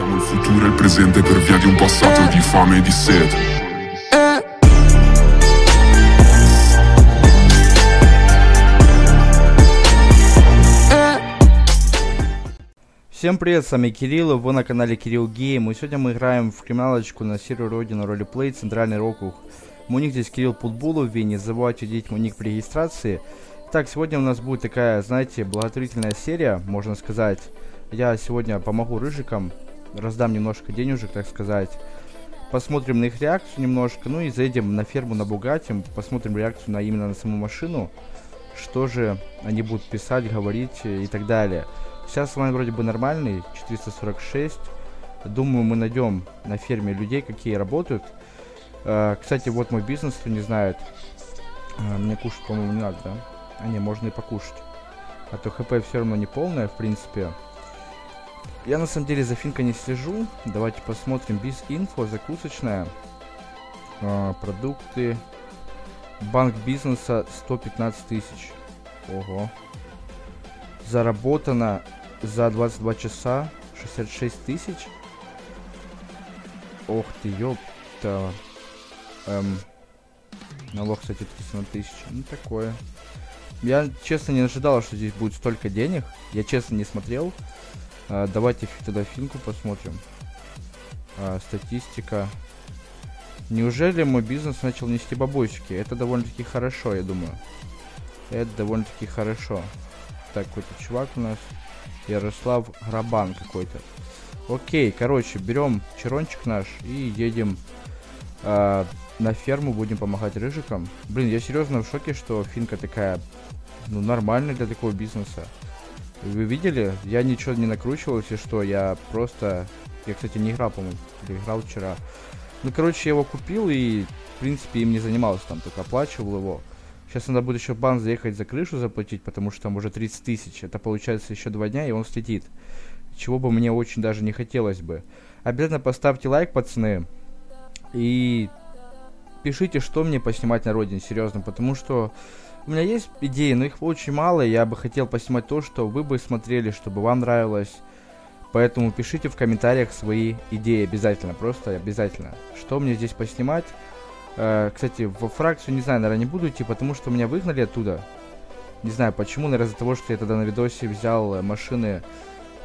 Siamo il futuro e il presente per via di un passato di fame e di sete. Всем привет, с вами Кирилл, вы на канале Кирилл Гейм, и сегодня мы играем в криминалочку на сервере Родина Ролеплей, Центральный Рокух. Мой ник здесь Кирилл Путбулов, не забывайте вводить мой ник при регистрации. Так, сегодня у нас будет такая, знаете, благотворительная серия, можно сказать. Я сегодня помогу рыжикам, раздам немножко денежек, так сказать. Посмотрим на их реакцию немножко, ну и заедем на ферму на Бугате, посмотрим реакцию на именно на саму машину. Что же они будут писать, говорить и так далее. Сейчас лайн вроде бы нормальный, 446. Думаю, мы найдем на ферме людей, какие работают. Э, кстати, вот мой бизнес, кто не знает. Э, мне кушать, по-моему, не надо, да? А не, можно и покушать. А то хп все равно не полное, в принципе. Я на самом деле за финкой не слежу. Давайте посмотрим. Без инфо, закусочная. А, продукты. Банк бизнеса 115 тысяч. Ого. Заработано за 22 часа 66 тысяч. Ох ты, ёпта. Эм. Налог, кстати, 300 тысяч. Ну, такое. Я, честно, не ожидал, что здесь будет столько денег. Я, честно, не смотрел. А, давайте тогда финку посмотрим. А, статистика. Неужели мой бизнес начал нести бабосики? Это довольно-таки хорошо, я думаю. Это довольно-таки хорошо. Так, какой-то чувак у нас. Ярослав Грабан какой-то. Окей, короче, берем черончик наш и едем э, на ферму, будем помогать рыжикам. Блин, я серьезно в шоке, что финка такая, ну, нормальная для такого бизнеса. Вы видели? Я ничего не накручивал, если что, я просто... Я, кстати, не играл, по-моему, играл вчера. Ну, короче, я его купил и, в принципе, им не занимался, там, только оплачивал его. Сейчас надо будет еще бан заехать за крышу заплатить, потому что там уже 30 тысяч. Это получается еще два дня, и он слетит. Чего бы мне очень даже не хотелось бы. Обязательно поставьте лайк, пацаны. И пишите, что мне поснимать на родине, серьезно, потому что у меня есть идеи, но их очень мало, я бы хотел поснимать то, что вы бы смотрели, чтобы вам нравилось. Поэтому пишите в комментариях свои идеи обязательно, просто обязательно. Что мне здесь поснимать? Э, кстати, во фракцию, не знаю, наверное, не буду идти, потому что меня выгнали оттуда. Не знаю почему, наверное, из-за того, что я тогда на видосе взял э, машины,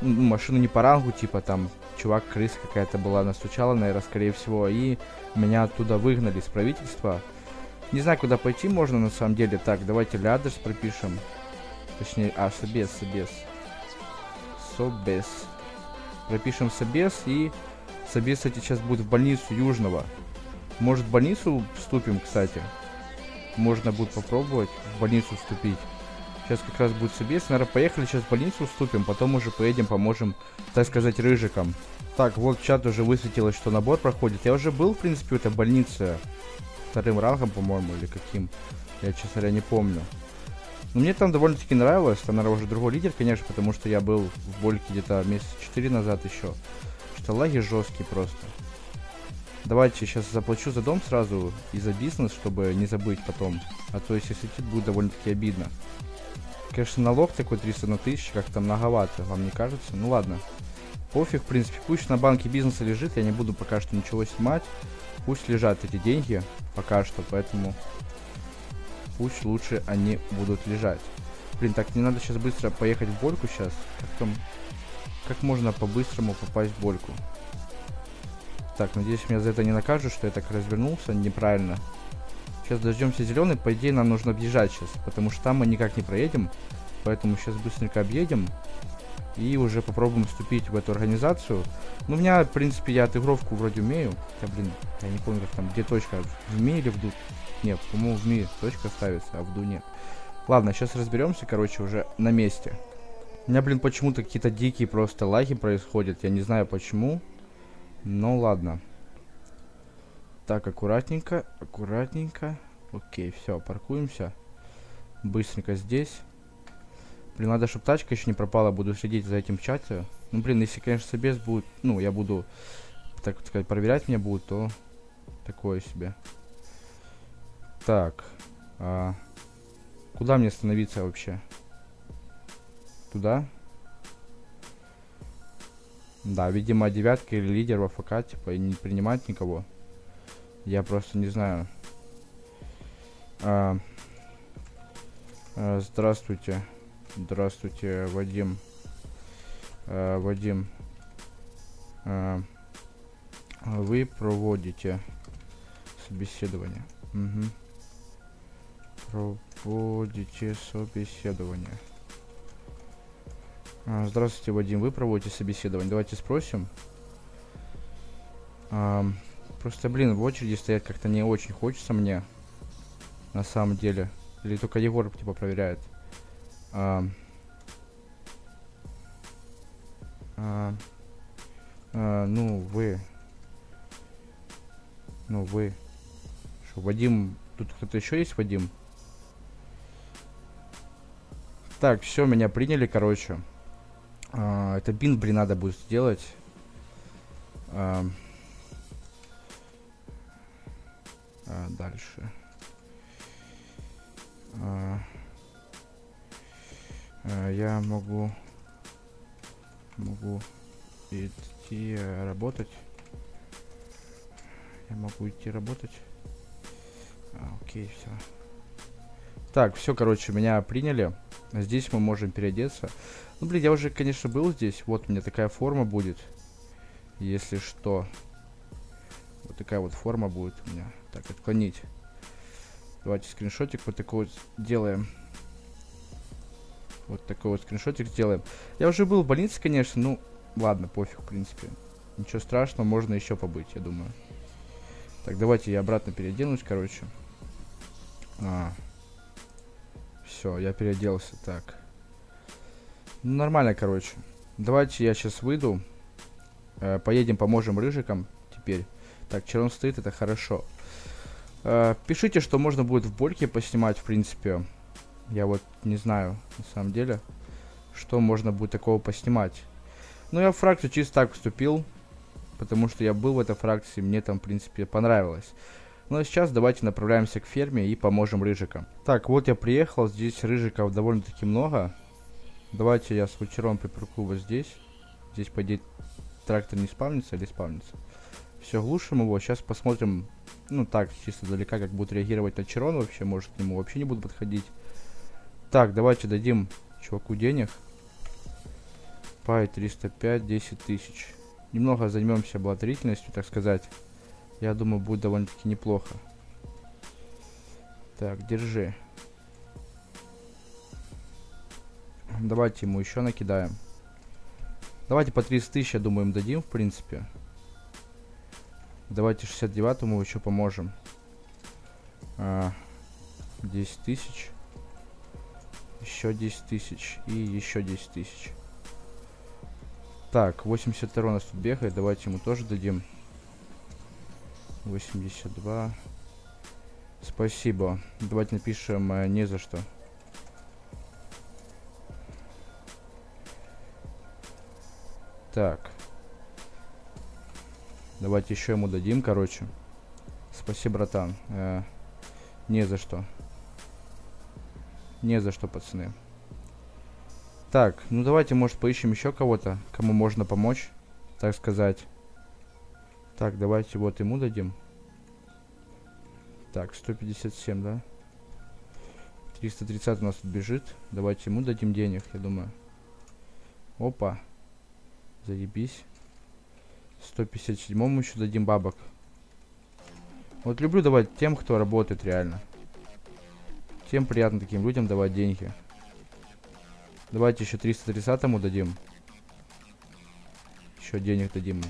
ну, машину не по рангу, типа там чувак, крыса какая-то была, настучала, наверное, скорее всего, и меня оттуда выгнали с правительства. Не знаю, куда пойти можно на самом деле. Так, давайте адрес пропишем. Точнее, а, собес, собес. Собес. Пропишем собес и... Собес, кстати, сейчас будет в больницу Южного. Может, в больницу вступим, кстати? Можно будет попробовать в больницу вступить. Сейчас как раз будет собес. Наверное, поехали сейчас в больницу вступим, потом уже поедем, поможем, так сказать, рыжикам. Так, вот чат уже высветилось, что набор проходит. Я уже был, в принципе, в этой больнице вторым рангом, по-моему, или каким. Я, честно говоря, не помню. Но мне там довольно-таки нравилось. Там, наверное, уже другой лидер, конечно, потому что я был в Больке где-то месяца 4 назад еще. Что лаги жесткие просто. Давайте сейчас заплачу за дом сразу и за бизнес, чтобы не забыть потом. А то если светит, будет довольно-таки обидно. Конечно, налог такой 300 на тысячу, как-то многовато, вам не кажется? Ну ладно. Пофиг, в принципе, пусть на банке бизнеса лежит, я не буду пока что ничего снимать. Пусть лежат эти деньги пока что, поэтому пусть лучше они будут лежать. Блин, так не надо сейчас быстро поехать в Больку сейчас. Как там... Как можно по-быстрому попасть в Больку? Так, надеюсь, меня за это не накажут, что я так развернулся неправильно. Сейчас дождемся зеленый. По идее, нам нужно объезжать сейчас, потому что там мы никак не проедем. Поэтому сейчас быстренько объедем и уже попробуем вступить в эту организацию. Ну, у меня, в принципе, я отыгровку вроде умею. Хотя, блин, я не помню, как там, где точка, в ми или в ду? Нет, по-моему, в ми точка ставится, а в ду нет. Ладно, сейчас разберемся, короче, уже на месте. У меня, блин, почему-то какие-то дикие просто лаги происходят. Я не знаю почему. Но ладно. Так, аккуратненько, аккуратненько. Окей, все, паркуемся. Быстренько здесь. Блин, надо, чтобы тачка еще не пропала. Буду следить за этим в чате. Ну, блин, если, конечно, собес будет... Ну, я буду, так сказать, проверять меня будут, то такое себе. Так. А, куда мне остановиться вообще? Туда? Да, видимо, девятка или лидер в АФК, типа, и не принимать никого. Я просто не знаю. А, а, здравствуйте. Здравствуйте, Вадим. А, Вадим. А, вы проводите собеседование. Угу. Проводите собеседование. А, здравствуйте, Вадим. Вы проводите собеседование. Давайте спросим. А, просто, блин, в очереди стоять как-то не очень хочется мне. На самом деле. Или только Егор, типа, проверяет. А, а, а, ну, вы. Ну, вы. Что, Вадим... Тут кто-то еще есть, Вадим? Так, все, меня приняли, короче. А, это бинт, блин, надо будет сделать. А, а, дальше. А, я могу могу идти работать. Я могу идти работать. А, окей, все. Так, все, короче, меня приняли. Здесь мы можем переодеться. Ну, блин, я уже, конечно, был здесь. Вот у меня такая форма будет. Если что. Вот такая вот форма будет у меня. Так, отклонить. Давайте скриншотик вот такой вот делаем. Вот такой вот скриншотик сделаем. Я уже был в больнице, конечно, ну, ладно, пофиг, в принципе. Ничего страшного, можно еще побыть, я думаю. Так, давайте я обратно переоденусь, короче. А. Все, я переоделся, так. Ну, нормально, короче. Давайте я сейчас выйду. Э, поедем, поможем рыжикам теперь. Так, Черон стоит, это хорошо. Э, пишите, что можно будет в Больке поснимать, в принципе. Я вот не знаю, на самом деле, что можно будет такого поснимать. Ну, я в фракцию чисто так вступил, потому что я был в этой фракции, мне там, в принципе, понравилось. Ну а сейчас давайте направляемся к ферме и поможем рыжикам. Так, вот я приехал, здесь рыжиков довольно-таки много. Давайте я с вучером припаркую вот здесь. Здесь, по идее, трактор не спавнится или спавнится. Все, глушим его. Сейчас посмотрим, ну так, чисто далека, как будет реагировать на Чарон вообще. Может, к нему вообще не буду подходить. Так, давайте дадим чуваку денег. Пай 305, 10 тысяч. Немного займемся благотворительностью, так сказать. Я думаю, будет довольно-таки неплохо. Так, держи. Давайте ему еще накидаем. Давайте по 30 тысяч, я думаю, им дадим, в принципе. Давайте 69-му еще поможем. А, 10 тысяч. Еще 10 тысяч. И еще 10 тысяч. Так, 82 у нас тут бегает. Давайте ему тоже дадим. 82. Спасибо. Давайте напишем э, не за что. Так. Давайте еще ему дадим, короче. Спасибо, братан. Э, не за что. Не за что, пацаны. Так, ну давайте, может, поищем еще кого-то, кому можно помочь, так сказать. Так, давайте вот ему дадим. Так, 157, да? 330 у нас тут бежит. Давайте ему дадим денег, я думаю. Опа. Заебись. 157 еще дадим бабок. Вот люблю давать тем, кто работает реально. Тем приятно таким людям давать деньги. Давайте еще 330 дадим. Еще денег дадим.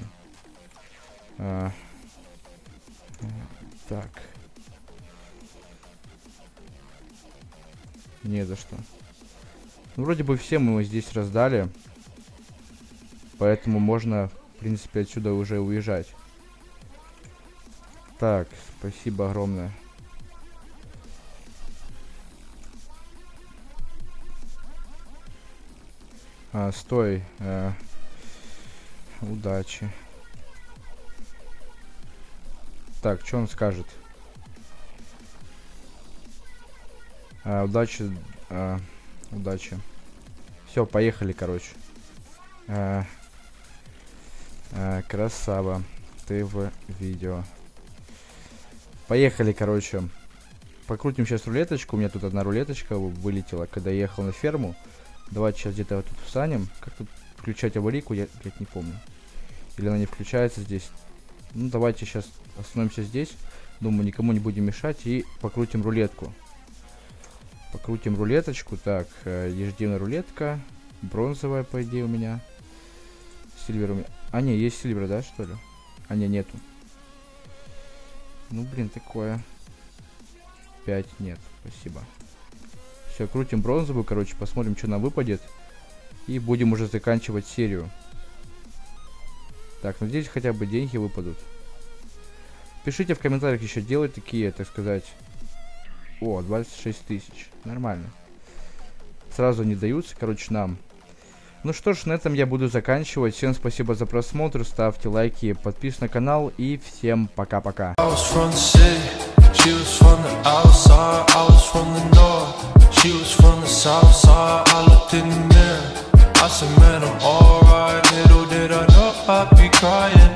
А, так. Не за что. Ну, вроде бы все мы здесь раздали. Поэтому можно, в принципе, отсюда уже уезжать. Так, спасибо огромное. А, стой. А, удачи. Так, что он скажет? А, удачи. А, удачи. Все, поехали, короче. А, А, красава. Ты в видео. Поехали, короче. Покрутим сейчас рулеточку. У меня тут одна рулеточка вылетела, когда я ехал на ферму. Давайте сейчас где-то вот тут встанем. Как тут включать аварийку, я, блядь, не помню. Или она не включается здесь. Ну, давайте сейчас остановимся здесь. Думаю, никому не будем мешать. И покрутим рулетку. Покрутим рулеточку. Так, э, ежедневная рулетка. Бронзовая, по идее, у меня. Сильвер у меня. А, не, есть сильвер, да, что ли? А, не, нету. Ну, блин, такое. 5 нет, спасибо. Все, крутим бронзовую, короче, посмотрим, что нам выпадет. И будем уже заканчивать серию. Так, надеюсь, хотя бы деньги выпадут. Пишите в комментариях еще делать такие, так сказать. О, 26 тысяч. Нормально. Сразу не даются, короче, нам. Ну что ж, на этом я буду заканчивать. Всем спасибо за просмотр, ставьте лайки, подписывайтесь на канал и всем пока-пока. south side, I looked in the mirror. I said, man, I'm alright. Little did I know I'd be crying.